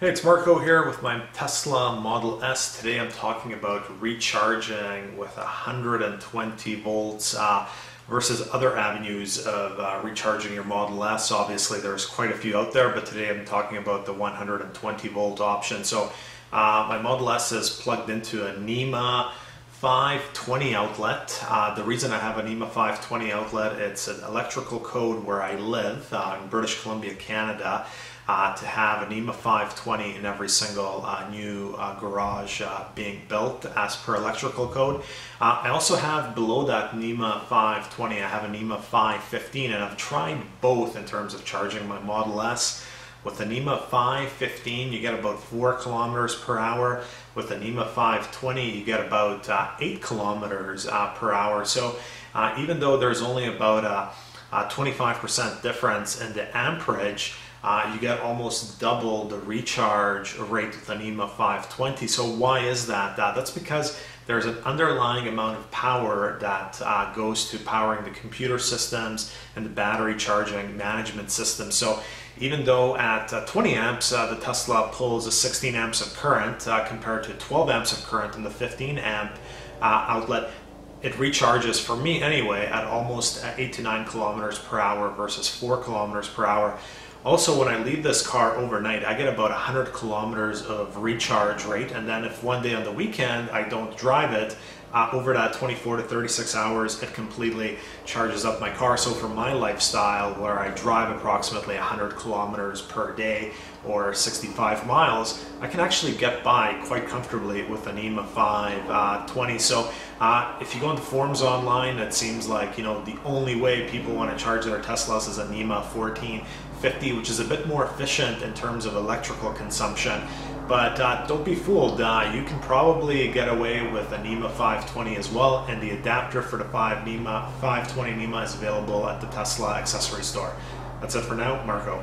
Hey, it's Marko here with my Tesla Model S. Today I'm talking about recharging with 120 volts uh, versus other avenues of uh, recharging your Model S. Obviously there's quite a few out there, but today I'm talking about the 120 volt option. So uh, my Model S is plugged into a NEMA 520 outlet. Uh, the reason I have a NEMA 520 outlet, it's an electrical code where I live uh, in British Columbia, Canada uh, to have an NEMA 520 in every single uh, new uh, garage uh, being built as per electrical code. I also have below that NEMA 520, I have a NEMA 515 and I've tried both in terms of charging my Model S. With the NEMA 515, you get about 4 kilometers per hour. With the NEMA 520, you get about uh, 8 kilometers per hour. So even though there's only about a 25% difference in the amperage, uh, you get almost double the recharge rate with the NEMA 520. So why is that? Uh, that's because there's an underlying amount of power that uh, goes to powering the computer systems and the battery charging management system. So even though at uh, 20 amps uh, the Tesla pulls a 16 amps of current uh, compared to 12 amps of current in the 15 amp outlet, it recharges for me anyway at almost 8 to 9 kilometers per hour versus 4 kilometers per hour. Also, when I leave this car overnight, I get about 100 kilometers of recharge rate. And then if one day on the weekend I don't drive it, uh, over that 24 to 36 hours, it completely charges up my car. So for my lifestyle, where I drive approximately 100 kilometers per day or 65 miles, I can actually get by quite comfortably with an NEMA 520. Uh, so uh, if you go into forums online, it seems like you know the only way people want to charge their Teslas is a NEMA 1450, which is a bit more efficient in terms of electrical consumption. But uh, don't be fooled, uh, you can probably get away with a NEMA 520 as well, and the adapter for the 5 NEMA 520 NEMA is available at the Tesla accessory store. That's it for now, Marko.